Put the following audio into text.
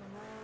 Oh, no.